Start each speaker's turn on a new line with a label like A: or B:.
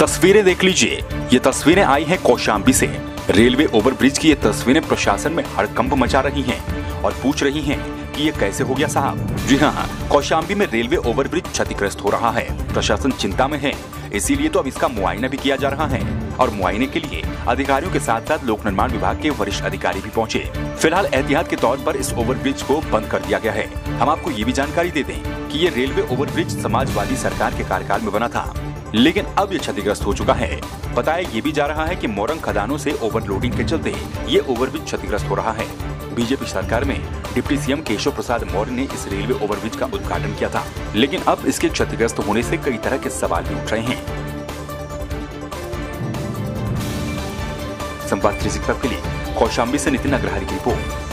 A: तस्वीरें देख लीजिए। ये तस्वीरें आई हैं कौशाम्बी से। रेलवे ओवरब्रिज की ये तस्वीरें प्रशासन में हड़कंप मचा रही हैं और पूछ रही हैं कि ये कैसे हो गया साहब। जी हाँ कौशाम्बी में रेलवे ओवरब्रिज क्षतिग्रस्त हो रहा है। प्रशासन चिंता में है, इसीलिए तो अब इसका मुआयना भी किया जा रहा है। और मुआयने के लिए अधिकारियों के साथ साथ लोक निर्माण विभाग के वरिष्ठ अधिकारी भी पहुँचे। फ़िलहाल एहतियात के तौर पर इस ओवरब्रिज को बंद कर दिया गया है। हम आपको ये भी जानकारी दे दें कि ये रेलवे ओवरब्रिज समाजवादी सरकार के कार्यकाल में बना था। लेकिन अब ये क्षतिग्रस्त हो चुका है। बताया ये भी जा रहा है कि मोरंग खदानों से ओवरलोडिंग के चलते ये ओवरब्रिज क्षतिग्रस्त हो रहा है। बीजेपी सरकार में डिप्टी सीएम केशव प्रसाद मौर्य ने इस रेलवे ओवरब्रिज का उद्घाटन किया था। लेकिन अब इसके क्षतिग्रस्त होने से कई तरह के सवाल भी उठ रहे हैं। संवाद के लिए कौशाम्बी से नितिन अग्रहारी की रिपोर्ट।